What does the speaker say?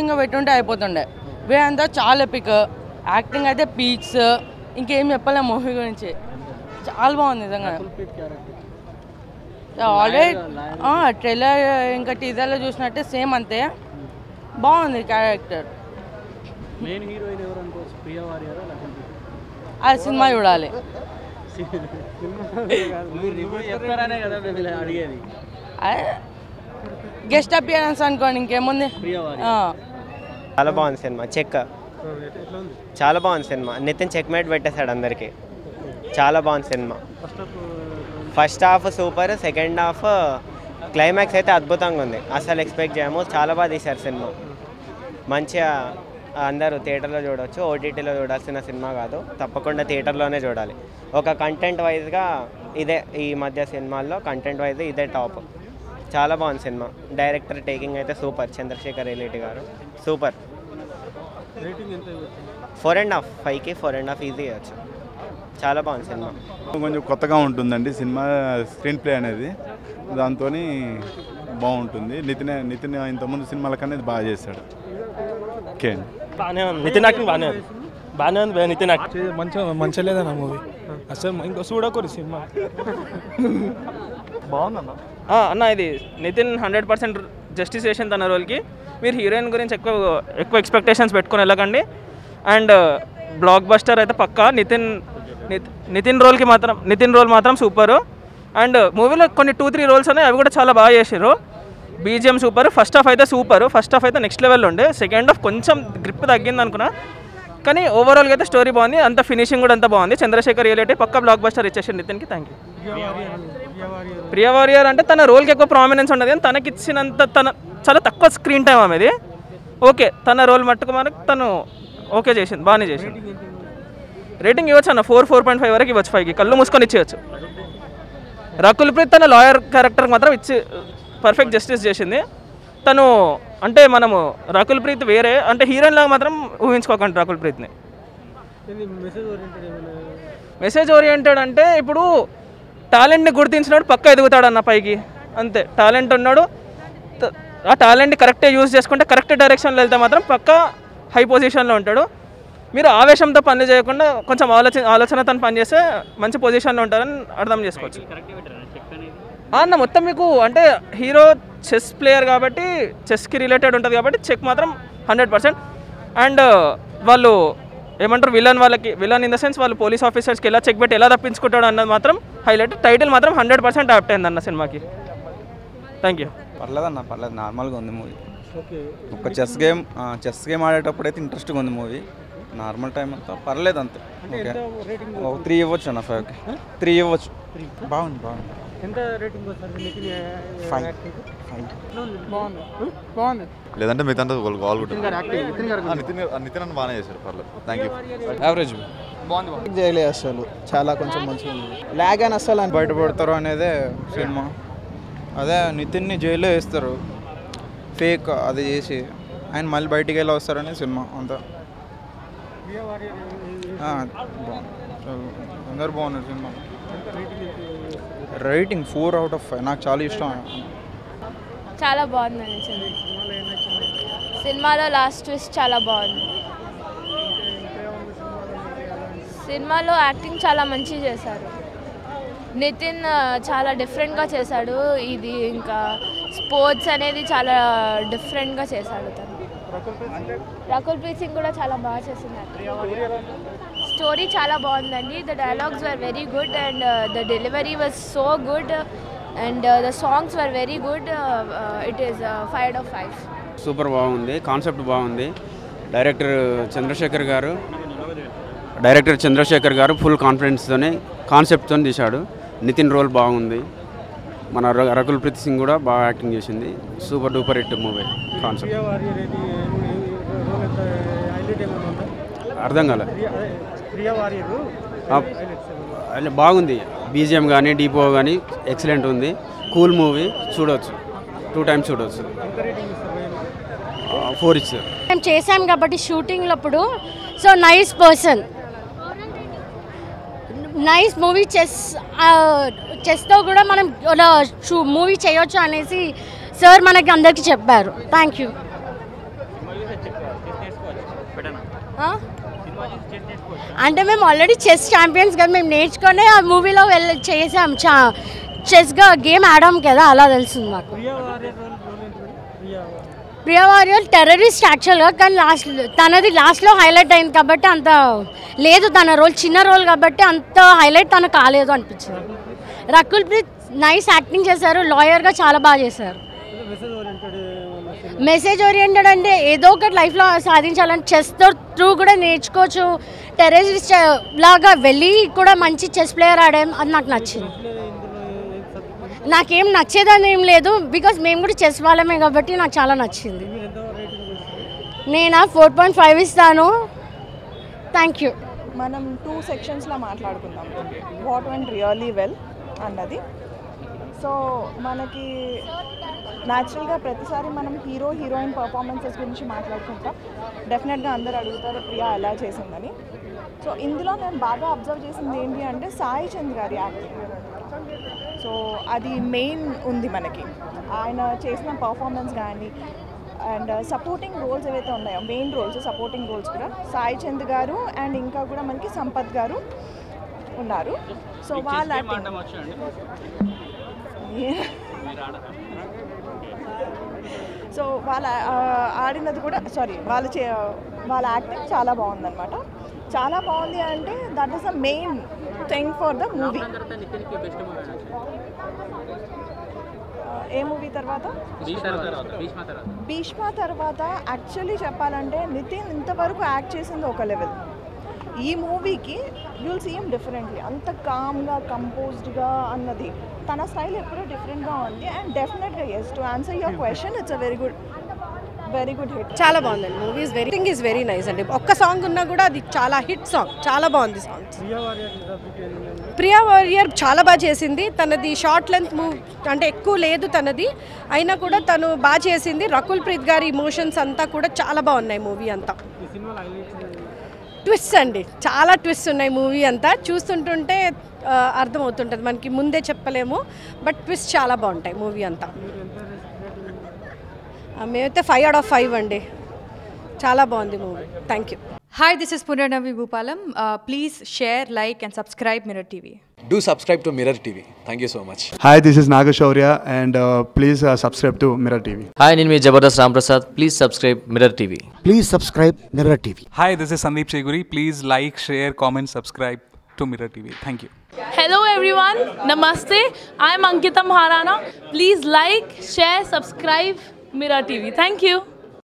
ఇంట్రెస్టింగ్గా పెట్టుంటే అయిపోతుండే. వీడంతా చాలా పిక్ యాక్టింగ్ అయితే పీక్స్ ఇంకేం చెప్పలే మూవీ గురించి? చాలా బాగుంది నిజంగా. ఆల్రెడీ ట్రైలర్ ఇంకా టీజర్లో చూసినట్టే సేమ్ అంతే. బాగుంది క్యారెక్టర్ మెయిన్ హీరోయిన్ ఎవరు అనుకోవచ్చు ప్రియా వారియరా లేకుంటే ఆ సినిమా చూడాలి. మీరు రివ్యూ చెప్తారనే కదా మేము ఇలా అడిగేది. గెస్ట్ అపియరెన్స్ అనుకోండి ఇంకేముంది? ప్రియా వారి ఆ. చాలా బాగుంది సినిమా చెక్ చాలా బాగుంది సినిమా. నితిన్ చెక్ మేట్ పెట్టేశాడు అందరికి. చాలా బాగుంది cinema. First half super second half climax అయితే అద్భుతంగా ఉంది. అసలు ఎక్స్పెక్ట్ చేయము. చాలా బాగా తీశారు సినిమా. మంచిగా అందరూ థియేటర్లో చూడవచ్చు ఓటీటీలో చూడాల్సిన సినిమా కాదు. తప్పకుండా థియేటర్లోనే చూడాలి. ఒక కంటెంట్ వైజ్గా ఇదే ఈ మధ్య సినిమాల్లో కంటెంట్ వైజ్ ఇదే టాప్. చాలా బాగుంది సినిమా. డైరెక్టర్ టేకింగ్ అయితే super. Chandrashekar Reddy garu. Super. Four and half ఫైవ్కి ఫోర్ అండ్ హాఫ్ ఈజీ ఇవ్వచ్చు చాలా బాగుంది సినిమా. కొంచెం కొత్తగా ఉంటుందండి సినిమా స్క్రీన్ ప్లే అనేది. దాంతో బాగుంటుంది. నితిన్ నితిన్ ఇంతకుముందు సినిమాల కన్నా ఇది బాగా చేశాడు. ఓకే బాగానే ఉంది. నితిన్ యాక్టింగ్ బాగానే ఉంది. బాగానే ఉంది నితిన్ యాక్టింగ్. మంచిగా మంచిగా లేదన్న మూవీ. అసలు ఇంకా చూడకూడదు సినిమా. బాగుందన్న. అన్న ఇది నితిన్ హండ్రెడ్ పర్సెంట్ జస్టిస్ చేసిన తన రోల్కి. మీరు హీరోయిన్ గురించి ఎక్కువ ఎక్కువ ఎక్స్పెక్టేషన్స్ పెట్టుకొని వెళ్ళకండి. అండ్ uh, బ్లాక్ బస్టర్ అయితే పక్కా. నితిన్ నిత్- నితిన్ రోల్కి మాత్రం నితిన్ రోల్ మాత్రం సూపరు. అండ్ మూవీలో కొన్ని టూ త్రీ రోల్స్ ఉన్నాయి. అవి కూడా చాలా బాగా చేసారు బీజిఎం సూపర్. ఫస్ట్ హాఫ్ అయితే సూపర్. ఫస్ట్ హాఫ్ అయితే నెక్స్ట్ లెవెల్ ఉండే. సెకండ్ హాఫ్ కొంచెం గ్రిప్ తగ్గింది అనుకున్నా. కానీ ఓవరాల్గా అయితే స్టోరీ బాగుంది. అంత ఫినిషింగ్ కూడా అంత బాగుంది. చంద్రశేఖర్ రియలేటి పక్క బ్లాక్ బస్టర్ ఇచ్చేసి నితిన్కి థ్యాంక్ యూ ప్రియా వారియర్ అంటే తన రోల్కి ఎక్కువ ప్రామినెన్స్ ఉండదు కానీ తనకి ఇచ్చినంత తన చాలా తక్కువ స్క్రీన్ టైం ఆమెది. ఓకే తన రోల్ మట్టుకు మనకు తను ఓకే చేసింది బాగానే చేసింది. రేటింగ్ ఇవ్వచ్చు అన్న ఫోర్ ఫోర్ పాయింట్ ఫైవ్ వరకు ఇవ్వచ్చు ఫైవ్కి కళ్ళు మూసుకొని ఇచ్చేయచ్చు. రకుల్ ప్రీత్ తన లాయర్ క్యారెక్టర్ మాత్రం ఇచ్చి పర్ఫెక్ట్ జస్టిస్ చేసింది. తను అంటే మనము రకుల్ ప్రీత్ వేరే అంటే హీరోయిన్ లాగా మాత్రం ఊహించుకోకండి రకుల్ ప్రీత్ని. మెసేజ్ ఓరియంటెడ్ ఏమైనా? మెసేజ్ ఓరియంటెడ్ అంటే ఇప్పుడు టాలెంట్ని గుర్తించినాడు పక్క ఎదుగుతాడు అన్న పైకి. అంతే. టాలెంట్ ఉన్నాడు. ఆ టాలెంట్ని కరెక్ట్గా యూజ్ చేసుకుంటే కరెక్ట్ డైరెక్షన్లో వెళ్తే మాత్రం పక్క హై పొజిషన్లో ఉంటాడు. మీరు ఆవేశంతో పని చేయకుండా కొంచెం ఆలోచన ఆలోచనతో పనిచేస్తే మంచి పొజిషన్లో ఉంటారని అర్థం చేసుకోవచ్చు. ఆ అన్న మొత్తం మీకు అంటే హీరో చెస్ ప్లేయర్ కాబట్టి చెస్కి రిలేటెడ్ ఉంటుంది కాబట్టి చెక్ మాత్రం హండ్రెడ్ పర్సెంట్. అండ్ వాళ్ళు ఏమంటారు విలన్ వాళ్ళకి విలన్ ఇన్ ద సెన్స్ వాళ్ళు పోలీస్ ఆఫీసర్స్కి ఎలా చెక్ పెట్టి ఎలా తప్పించుకుంటాడు అన్నది మాత్రం హైలైట్ టైటిల్ మాత్రం హండ్రెడ్ పర్సెంట్ యాప్ట్ అయింది అన్న సినిమాకి. థ్యాంక్ యూ పర్లేదన్న పర్లేదు. నార్మల్గా ఉంది మూవీ. ఓకే ఒక చెస్ గేమ్ చెస్ గేమ్ ఆడేటప్పుడు అయితే ఇంట్రెస్ట్గా ఉంది మూవీ. నార్మల్ టైం అంతా పర్లేదు అంతే. ఓకే. ఒక త్రీ ఇవ్వచ్చు అన్న ఫైవ్కి త్రీ ఇవ్వచ్చు. బాగుంది బాగుంది. లేదంటే మిగతా గోల్ నితిన్ గారు బాగానే చేశారు పర్లేదు. థ్యాంక్ యూ యావరేజ్ చేయలే అసలు. చాలా కొంచెం మంచిగా ఉంది. లాగ్ అని అసలు అని బయటపడతారు అనేదే సినిమా. అదే నితిన్ని జైల్లో వేస్తారు. ఫేక్ అది చేసి. ఆయన మళ్ళీ బయటికి వెళ్ళి వస్తారని సినిమా అంతా. బాగుంది. అందరు బాగున్నారు cinema. Writing four out of five నాకు చాలా ఇష్టం. చాలా బాగుంది సినిమాలో లాస్ట్ ట్విస్ట్ చాలా బాగుంది. సినిమాలో యాక్టింగ్ చాలా మంచి చేశారు. నితిన్ చాలా డిఫరెంట్గా చేశాడు. ఇది ఇంకా స్పోర్ట్స్ అనేది చాలా డిఫరెంట్గా చేశాడు తను. రకుల్ ప్రీత్ సింగ్ కూడా చాలా బాగా చేసింది స్టోరీ చాలా బాగుందండి. The dialogues were very good and the delivery was so good and the songs were very good. It is five of five. Super బాగుంది కాన్సెప్ట్ బాగుంది. డైరెక్టర్ చంద్రశేఖర్ గారు డైరెక్టర్ చంద్రశేఖర్ గారు ఫుల్ కాన్ఫిడెన్స్తోనే కాన్సెప్ట్తో తీశాడు. నితిన్ రోల్ బాగుంది. మన రకుల్ ప్రీత్ సింగ్ కూడా బాగా యాక్టింగ్ చేసింది. Super duper hit movie concept అర్థం కాలే. బాగుంది. బీజిఎం కానీ డీపో కానీ ఎక్సలెంట్ ఉంది. కూల్ మూవీ చూడవచ్చు టూ టైమ్స్ చూడవచ్చు ఫోర్ ఇచ్చారు. మేము చేసాం కాబట్టి షూటింగ్లో అప్పుడు so nice person nice movie chess చెస్తో కూడా మనం మూవీ చేయొచ్చు అనేసి సార్ మనకి అందరికీ చెప్పారు. Thank you? అంటే మేము ఆల్రెడీ చెస్ ఛాంపియన్స్ కదా మేము నేర్చుకొని ఆ మూవీలో వెళ్ళి చేసాం. చా చెస్గా గేమ్ ఆడాం కదా అలా తెలుస్తుంది మాకు. ప్రియ వారియర్ టెర్రరిస్ట్ యాక్చువల్గా కానీ లాస్ట్ తనది లాస్ట్లో హైలైట్ అయింది కాబట్టి అంత లేదు. తన రోల్ చిన్న రోల్ కాబట్టి అంత హైలైట్ తను కాలేదు అనిపించింది. రకుల్ ప్రీత్ నైస్ యాక్టింగ్ చేశారు. లాయర్గా చాలా బాగా చేశారు. మెసేజ్ ఓరియంటెడ్ అంటే ఏదో ఒకటి లైఫ్లో సాధించాలని చెస్తో త్రూ కూడా నేర్చుకోవచ్చు. టెర్రరిస్ట్ లాగా వెళ్ళి కూడా మంచి చెస్ ప్లేయర్ ఆడాం అది నాకు నచ్చింది. నాకేం నచ్చేదని ఏం లేదు. బికాస్ మేము కూడా చెస్ వాళ్ళమే కాబట్టి నాకు చాలా నచ్చింది. నేను? ఫోర్ పాయింట్ ఫైవ్ ఇస్తాను. థ్యాంక్ యూ మనం టూ సెక్షన్స్లో మాట్లాడుకుందాం. వాట్ వెంట్ రియల్లీ వెల్ అన్నది. సో మనకి న్యాచురల్గా ప్రతిసారి మనం హీరో హీరోయిన్ పర్ఫార్మెన్సెస్ గురించి మాట్లాడుకుంటాం. డెఫినెట్గా అందరు అడుగుతారు ప్రియా ఎలా చేసిందని? సో ఇందులో నేను బాగా అబ్జర్వ్ చేసింది ఏంటి అంటే సాయి చంద్ గారి యాక్టింగ్ సో అది మెయిన్ ఉంది మనకి. ఆయన చేసిన పర్ఫార్మెన్స్ కానీ అండ్ సపోర్టింగ్ రోల్స్ ఏవైతే ఉన్నాయో మెయిన్ రోల్స్ సపోర్టింగ్ రోల్స్ కూడా సాయి చంద్ గారు అండ్ ఇంకా కూడా మనకి సంపత్ గారు ఉన్నారు. సో వాళ్ళ యాక్టింగ్ సో వాళ్ళ ఆడినది కూడా సారీ వాళ్ళ చే వాళ్ళ యాక్టింగ్ చాలా బాగుందన్నమాట. చాలా బాగుంది అంటే that is the main thing for the movie a movie తర్వాత? భీష్మ తర్వాత యాక్చువల్లీ చెప్పాలంటే నితిన్ ఇంతవరకు యాక్ట్ చేసింది ఒక లెవెల్ ఈ మూవీకి యూల్ సీఎం డిఫరెంట్లీ అంత కామ్గా కంపోజ్డ్గా అన్నది. తన స్టైల్ ఎప్పుడూ డిఫరెంట్గా ఉంది. అండ్ డెఫినెట్గా yes to answer your question it's a very good very good hit. చాలా బాగుందండి. Movie is very thing is very nice అండి. ఒక్క సాంగ్ ఉన్నా కూడా అది చాలా హిట్ సాంగ్ చాలా బాగుంది సాంగ్ ప్రియా వారియర్ చాలా బాగా చేసింది. తనది షార్ట్ లెంత్ మూవ్ అంటే ఎక్కువ లేదు తనది. అయినా కూడా తను బాగా చేసింది. రకుల్ ప్రీత్ గారి ఇమోషన్స్ అంతా కూడా చాలా బాగున్నాయి మూవీ అంతా. ట్విస్ట్ అండి. చాలా ట్విస్ట్ ఉన్నాయి మూవీ అంతా. చూస్తుంటుంటే అర్థమవుతుంటుంది. మనకి ముందే చెప్పలేము. బట్ ట్విస్ట్ చాలా బాగుంటాయి మూవీ అంతా. మేమైతే ఫైవ్ అవుట్ ఆఫ్ ఫైవ్ అండి చాలా బాగుంది movie thank you Hi, this is Punarnavi Bhupalam. Uh, please share, like, and subscribe Mirror TV. Do subscribe to Mirror TV. Thank you so much. Hi, this is Nagashaurya, and uh, please uh, subscribe to Mirror TV. Hi నేను మీ Jabardasth Ramprasad please subscribe Mirror TV Please subscribe Mirror TV. Hi, this is Sandeep Cheguri. Please like, share, comment, subscribe to Mirror TV. Thank you. Hello everyone, Namaste. I'm Ankita Maharana. Please like, share, subscribe mirror TV. Thank you